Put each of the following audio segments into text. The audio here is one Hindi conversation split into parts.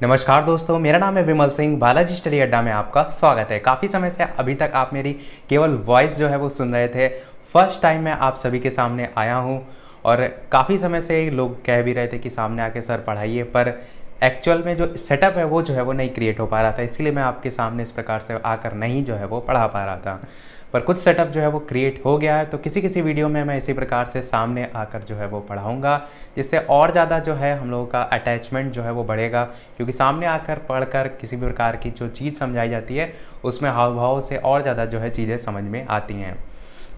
नमस्कार दोस्तों, मेरा नाम है विमल सिंह, बालाजी स्टडी अड्डा में आपका स्वागत है। काफ़ी समय से अभी तक आप मेरी केवल वॉइस जो है वो सुन रहे थे। फ़र्स्ट टाइम मैं आप सभी के सामने आया हूँ और काफ़ी समय से लोग कह भी रहे थे कि सामने आके सर पढ़ाइए, पर एक्चुअल में जो सेटअप है, वो जो है, वो नहीं क्रिएट हो पा रहा था। इसलिए मैं आपके सामने इस प्रकार से आकर नहीं जो है, वो पढ़ा पा रहा था। पर कुछ सेटअप जो है, वो क्रिएट हो गया है तो किसी किसी वीडियो में मैं इसी प्रकार से सामने आकर जो है, वो पढ़ाऊँगा, जिससे और ज़्यादा जो है, हम लोगों का अटैचमेंट जो है, वो बढ़ेगा। क्योंकि सामने आकर पढ़कर किसी भी प्रकार की जो चीज़ समझाई जाती है, उसमें हाव भाव से और ज़्यादा जो है, चीज़ें समझ में आती हैं।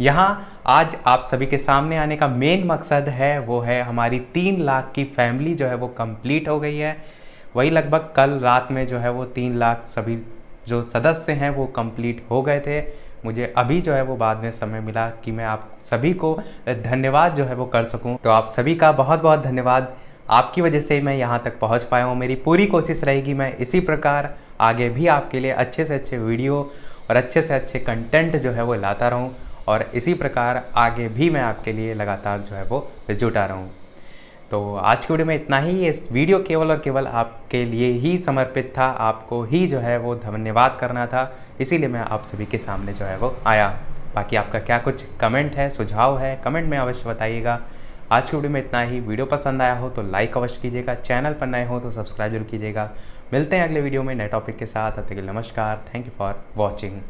यहाँ आज आप सभी के सामने आने का मेन मकसद है, वो है हमारी तीन लाख की फैमिली जो है वो कंप्लीट हो गई है। वही लगभग कल रात में जो है वो तीन लाख सभी जो सदस्य हैं वो कंप्लीट हो गए थे। मुझे अभी जो है वो बाद में समय मिला कि मैं आप सभी को धन्यवाद जो है वो कर सकूँ। तो आप सभी का बहुत बहुत धन्यवाद। आपकी वजह से मैं यहाँ तक पहुँच पाया हूँ। मेरी पूरी कोशिश रहेगी मैं इसी प्रकार आगे भी आपके लिए अच्छे से अच्छे वीडियो और अच्छे से अच्छे कंटेंट जो है वो लाता रहूँ। और इसी प्रकार आगे भी मैं आपके लिए लगातार जो है वो जुटा रहूँ। तो आज की वीडियो में इतना ही। इस वीडियो केवल और केवल आपके लिए ही समर्पित था। आपको ही जो है वो धन्यवाद करना था। इसीलिए मैं आप सभी के सामने जो है वो आया। बाकी आपका क्या कुछ कमेंट है, सुझाव है कमेंट में अवश्य बताइएगा। आज की वीडियो में इतना ही। वीडियो पसंद आया हो तो लाइक अवश्य कीजिएगा। चैनल पर नए हो तो सब्सक्राइब ज़रूर कीजिएगा। मिलते हैं अगले वीडियो में नए टॉपिक के साथ। अब तक नमस्कार। Thank you for watching